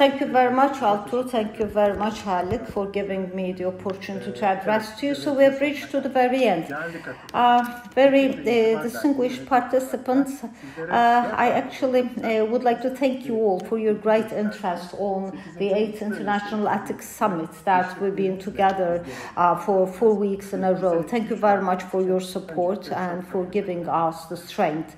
Thank you very much, Altu. Thank you very much, Halit, for giving me the opportunity to address to you. So we have reached to the very end. Uh, very uh, distinguished participants, uh, I actually uh, would like to thank you all for your great interest on the 8th International Ethics Summit that we've been together uh, for four weeks in a row. Thank you very much for your support and for giving us the strength.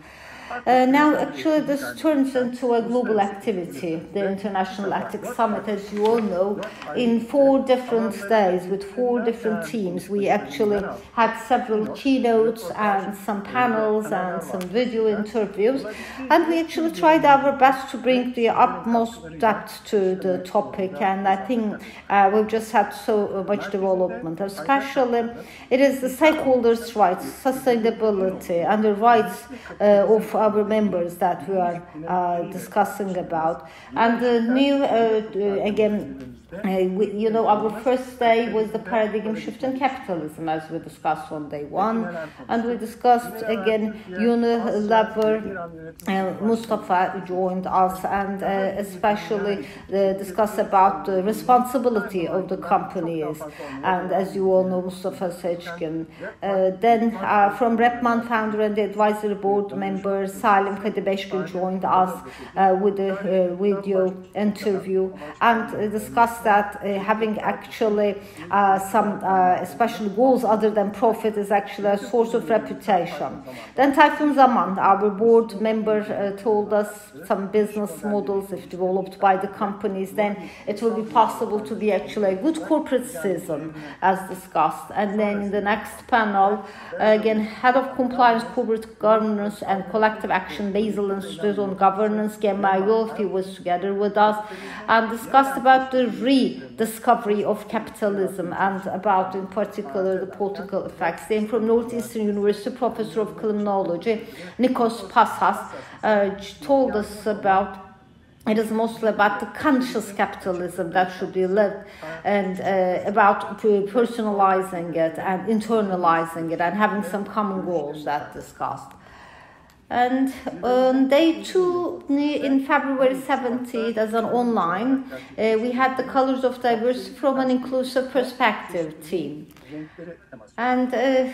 Uh, now, actually, this turns into a global activity, the International Ethics Summit, as you all know, in four different days with four different teams. We actually had several keynotes and some panels and some video interviews, and we actually tried our best to bring the utmost depth to the topic. And I think uh, we've just had so much development, especially it is the stakeholders' rights, sustainability, and the rights uh, of our members that we are uh, discussing about. And the new, uh, again, uh, you know, our first day was the paradigm shift in capitalism, as we discussed on day one, and we discussed again Unilever. Uh, Mustafa joined us, and uh, especially uh, discuss about the responsibility of the companies. And as you all know, Mustafa Seçkin. Uh, then uh, from Repman founder and the advisory board member Salim Kadıbeşegil joined us uh, with a video interview and discussed that uh, having actually uh, some uh, special goals other than profit is actually a source of reputation. Then Tayfun Zaman, our board member, told us some business models, if developed by the companies, then it will be possible to be actually a good corporate citizen, as discussed. And then in the next panel, again, head of compliance, corporate governance, and collective action, Basel Institute on Governance, Gemma Aiolfi was together with us and discussed about the rediscovery of capitalism and about, in particular, the political effects. Then from Northeastern University, Professor of Criminology, Nikos Passas, uh, told us about it is mostly about the conscious capitalism that should be lived and uh, about personalizing it and internalizing it and having some common goals that discussed. And on day two, in February 17th, as an online, uh, we had the Colors of Diversity from an Inclusive Perspective team. And uh,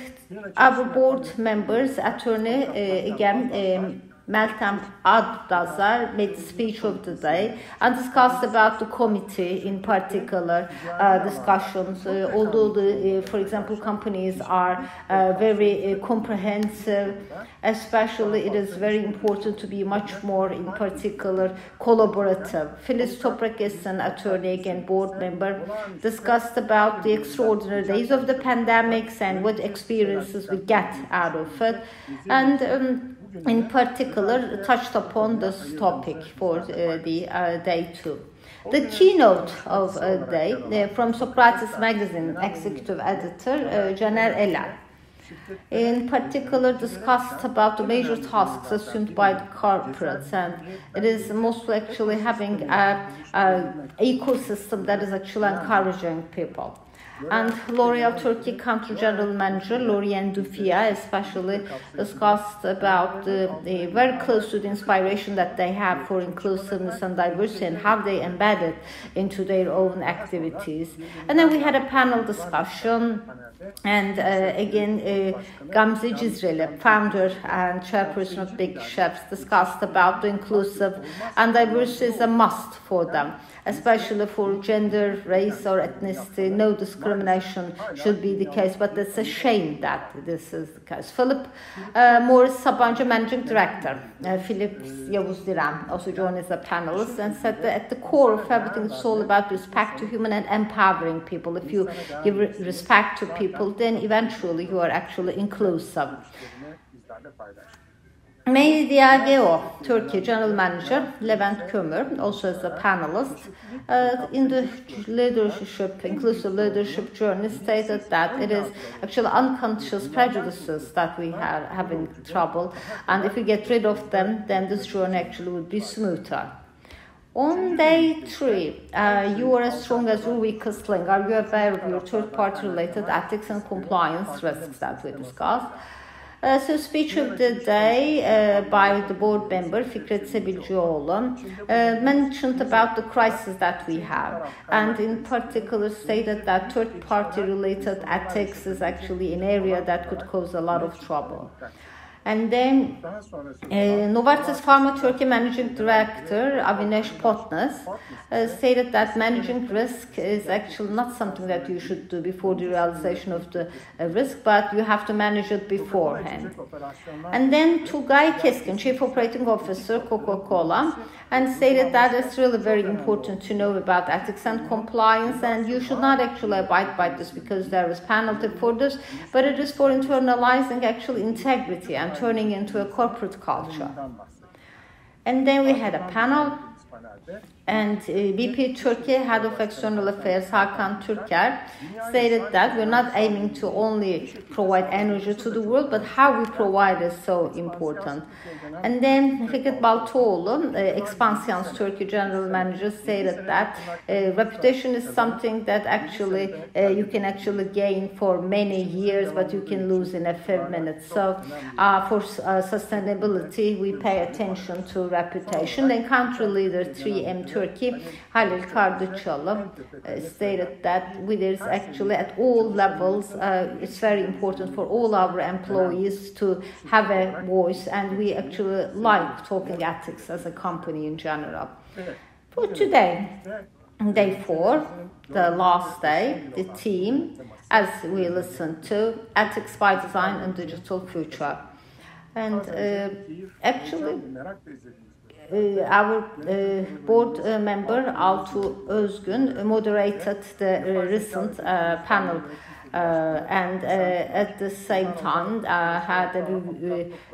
our board members, attorney, uh, again, um, Meltem Adazar made the speech of the day and discussed about the committee in particular uh, discussions. Uh, although, the, uh, for example, companies are uh, very uh, comprehensive, especially it is very important to be much more, in particular, collaborative. Filiz Toprakis, an attorney and board member, discussed about the extraordinary days of the pandemics and what experiences we get out of it. And um, in particular touched upon this topic for uh, the uh, day two. The keynote of day uh, from Socrates magazine executive editor uh, Caner Eler in particular discussed about the major tasks assumed by the corporates and it is mostly actually having a, a ecosystem that is actually encouraging people and L'Oreal Turkey Country General Manager Lorien Dufia especially discussed about the, the, very close to the inspiration that they have for inclusiveness and diversity and how they embed it into their own activities. And then we had a panel discussion and uh, again, uh, Gamze Cizreli, founder and chairperson of Big Chefs, discussed about the inclusive and diversity is a must for them especially for gender, race, or ethnicity. No discrimination should be the case, but it's a shame that this is the case. Philip uh, Morris Sabancı, Managing Director, uh, Philip Yavuz Diran, also joined as a panelist, and said that at the core of everything, it's all about respect to human and empowering people. If you give respect to people, then eventually you are actually inclusive. Media Turkey General Manager Levent Kömür, also as a panelist, uh, in the leadership, inclusive leadership journey, stated that it is actually unconscious prejudices that we are having trouble, and if we get rid of them, then this journey actually would be smoother. On day three, uh, you are as strong as your weakest link. Are you aware of your third party related ethics and compliance risks that we discussed? Uh, so speech of the day uh, by the board member Fikret Sebilcioğlu uh, mentioned about the crisis that we have and in particular stated that third party related attacks is actually an area that could cause a lot of trouble. And then uh, Novartis Pharma Turkey Managing Director Avinash Potnas uh, stated that managing risk is actually not something that you should do before the realization of the uh, risk, but you have to manage it beforehand. And then Tugay Keskin, Chief Operating Officer, Coca-Cola, and stated that it's really very important to know about ethics and compliance, and you should not actually abide by this because there is penalty for this, but it is for internalizing actual integrity and turning into a corporate culture. And then we had a panel and BP Turkey Head of External Affairs Hakan Türker stated that we're not aiming to only provide energy to the world, but how we provide is so important. And then Fikret Baltoğlu, uh, Expansions Turkey General Manager, stated that uh, reputation is something that actually uh, you can actually gain for many years, but you can lose in a few minutes. So uh, for uh, sustainability, we pay attention to reputation. Then country leader 3M Turkey Turkey, Halil Kardıçalı uh, stated that with this actually at all levels, uh, it's very important for all our employees to have a voice, and we actually like talking ethics as a company in general. For today, day four, the last day, the team, as we listen to ethics by design and digital future. And uh, actually, uh, our uh, board member Altu Özgün moderated the recent panel uh, and uh, at the same time I had a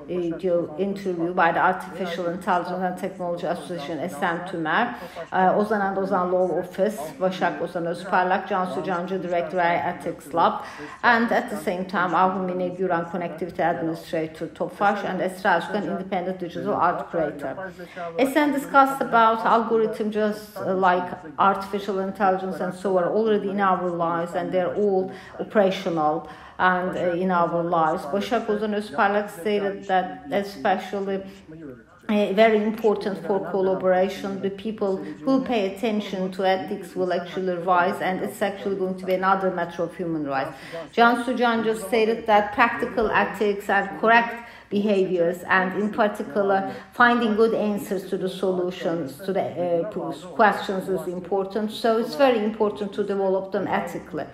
video uh, uh, interview by the Artificial Intelligence and Technology Association Esen Tümer, Ozan and Ozan Law Office, Başak Ozan Özparlak, Cansu Canca Director Ethics Lab, and at the same time Ahumine Güran Connectivity Administrator Tofaş and Esra Independent Digital Art Creator. Esen discussed about algorithm just like artificial intelligence and so are already in our lives and they're all operational and uh, in our lives. Başak Ozan Özparlak stated that especially uh, very important for collaboration. The people who pay attention to ethics will actually rise, and it's actually going to be another matter of human rights. John Sujan just stated that practical ethics and correct behaviors, and in particular, finding good answers to the solutions to the uh, questions is important. So it's very important to develop them ethically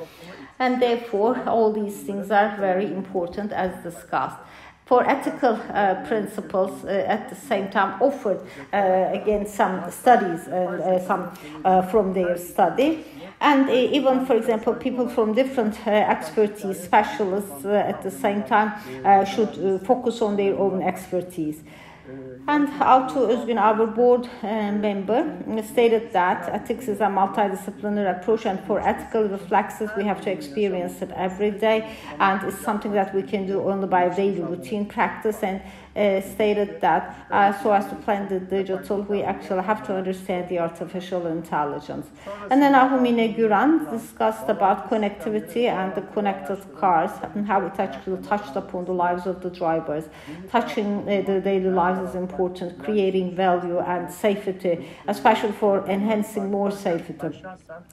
and therefore all these things are very important as discussed. For ethical uh, principles uh, at the same time offered uh, again some studies and uh, some uh, from their study. And uh, even for example people from different expertise specialists at the same time should focus on their own expertise and Altu Özgün, our board uh, member, stated that ethics is a multidisciplinary approach, and for ethical reflexes, we have to experience it every day, and it's something that we can do only by daily routine practice. And uh, stated that uh, so as to plan the digital, we actually have to understand the artificial intelligence. And then Ahumine Güran discussed about connectivity and the connected cars and how it actually touched upon the lives of the drivers. Touching uh, the daily lives is important, creating value and safety, especially for enhancing more safety,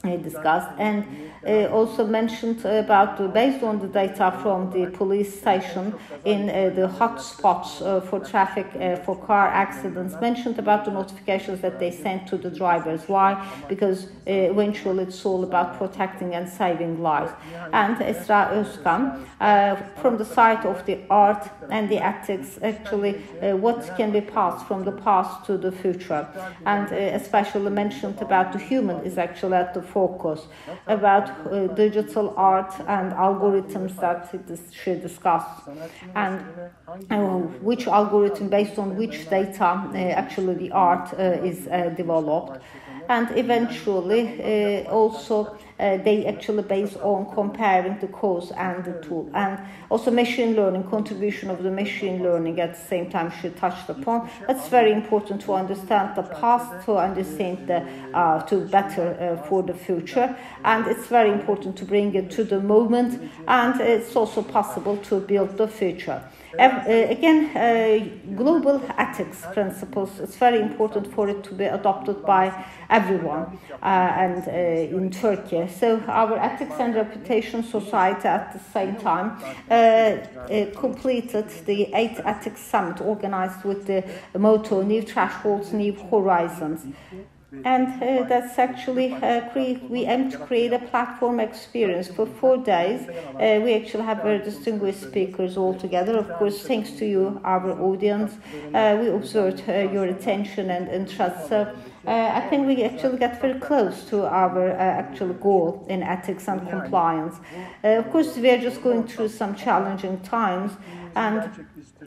uh, discussed. And uh, also mentioned about, based on the data from the police station in the hotspots uh, for traffic, uh, for car accidents, mentioned about the notifications that they sent to the drivers. Why? Because uh, eventually it's all about protecting and saving lives. And Esra Özkan, from the side of the art and the ethics, actually, what can be passed from the past to the future. And especially mentioned about the human is actually at the focus, about digital art and algorithms that she discussed, and which which algorithm based on which data uh, actually the art uh, is uh, developed. And eventually also uh, they actually based on comparing the cause and the tool. And also machine learning, contribution of the machine learning at the same time should touch upon. That's very important to understand the past, to understand the, uh, to better uh, for the future. And it's very important to bring it to the moment and it's also possible to build the future. Uh, again, uh, global ethics principles, it's very important for it to be adopted by everyone uh, and uh, in Turkey. So our Ethics and Reputation Society at the same time uh, uh, completed the 8th Ethics Summit organized with the motto New Thresholds, New Horizons and uh, that's actually uh, create, we aim to create a platform experience for four days. Uh, we actually have very distinguished speakers all together. Of course thanks to you our audience. Uh, we observed uh, your attention and interest. So uh, I think we actually get very close to our actual goal in ethics and compliance. Of course we are just going through some challenging times and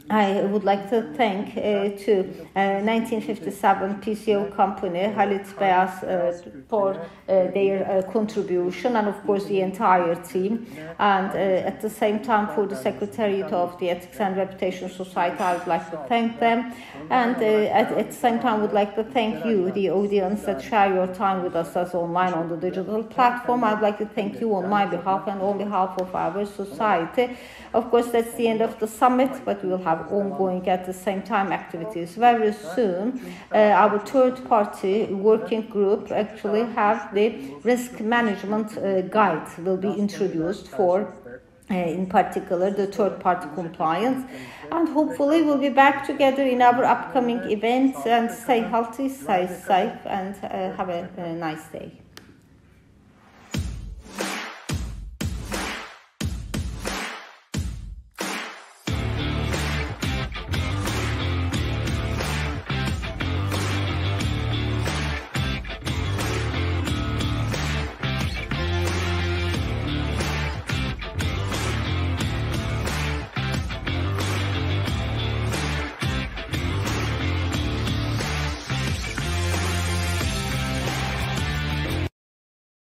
I would like to thank uh, to uh, 1957 PCO company, Halit Beyaz, uh, for uh, their uh, contribution and of course the entire team. And uh, at the same time for the Secretariat of the Ethics and Reputation Society, I would like to thank them. And at, at, the same time, would like to thank you, the audience that share your time with us as online on the digital platform. I'd like to thank you on my behalf and on behalf of our society. Of course, that's the end of the summit, but we will have ongoing at the same time activities. Very soon, uh, our third party working group actually have the risk management uh, guide will be introduced for uh, in particular the third party compliance and hopefully we'll be back together in our upcoming events and stay healthy stay safe and uh, have a, a nice day